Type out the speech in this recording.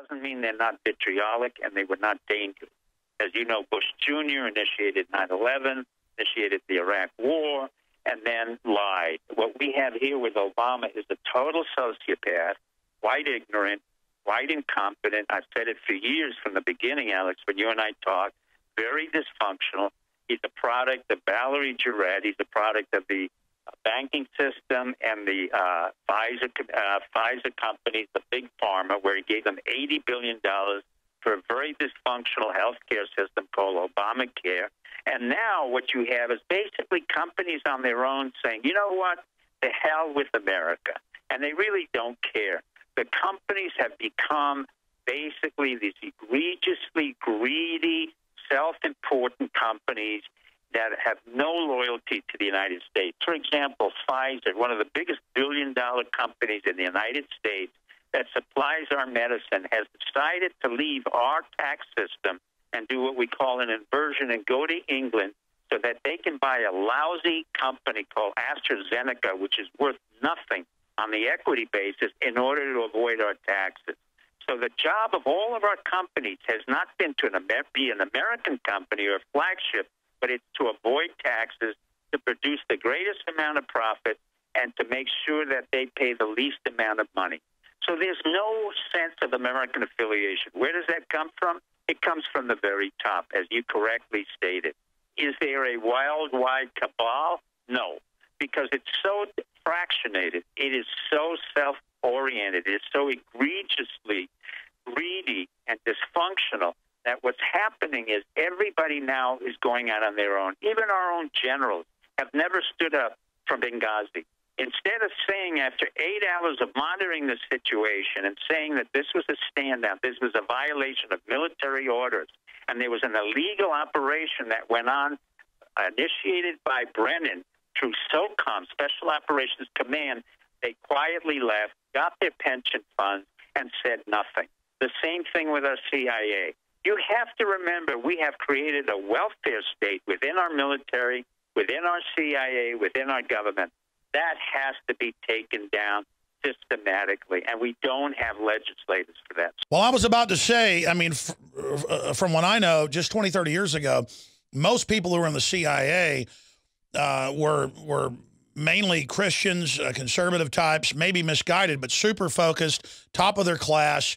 doesn't mean they're not vitriolic and they were not dangerous. As you know, Bush Jr. initiated 9 11, initiated the Iraq War, and then lied. What we have here with Obama is a total sociopath, quite ignorant, quite incompetent. I've said it for years from the beginning, Alex, when you and I talked. Very dysfunctional. He's a product of Valerie Jarrett. He's a product of the banking system and the uh, Pfizer uh, Pfizer companies, the big pharma, where he gave them eighty billion dollars for a very dysfunctional healthcare system called Obamacare. And now what you have is basically companies on their own saying, you know what, the hell with America, and they really don't care. The companies have become basically these egregiously greedy, self-important companies that have no loyalty to the United States. For example, Pfizer, one of the biggest billion dollar companies in the United States that supplies our medicine, has decided to leave our tax system and do what we call an inversion and go to England so that they can buy a lousy company called AstraZeneca, which is worth nothing on the equity basis, in order to avoid our taxes. So the job of all of our companies has not been to be an American company or a flagship but it's to avoid taxes, to produce the greatest amount of profit, and to make sure that they pay the least amount of money. So there's no sense of American affiliation. Where does that come from? It comes from the very top, as you correctly stated. Is there a wild, wide cabal? No, because it's so fractionated. It is so self oriented. It is so egregiously greedy and dysfunctional that what's happening is everybody now is going out on their own. Even our own generals have never stood up from Benghazi. Instead of saying after eight hours of monitoring the situation and saying that this was a standout, this was a violation of military orders, and there was an illegal operation that went on, initiated by Brennan through SOCOM, Special Operations Command, they quietly left, got their pension funds, and said nothing. The same thing with our CIA. You have to remember we have created a welfare state within our military, within our CIA, within our government. That has to be taken down systematically, and we don't have legislators for that. Well, I was about to say, I mean, uh, from what I know, just 20, 30 years ago, most people who were in the CIA uh, were were mainly Christians, uh, conservative types, maybe misguided, but super focused, top of their class,